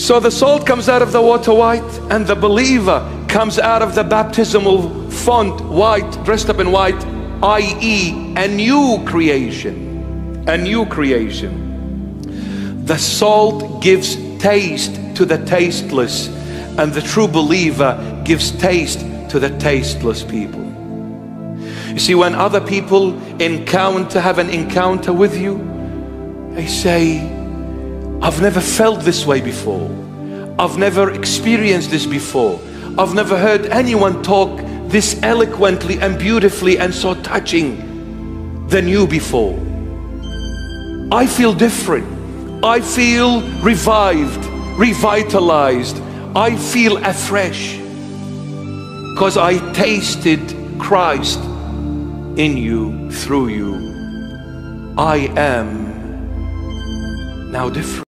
So the salt comes out of the water white, and the believer comes out of the baptismal font white, dressed up in white, i.e., a new creation. A new creation. The salt gives taste to the tasteless, and the true believer gives taste to the tasteless people. You see, when other people encounter, have an encounter with you, they say, I've never felt this way before. I've never experienced this before. I've never heard anyone talk this eloquently and beautifully and so touching than you before. I feel different. I feel revived, revitalized. I feel afresh because I tasted Christ in you, through you. I am now different.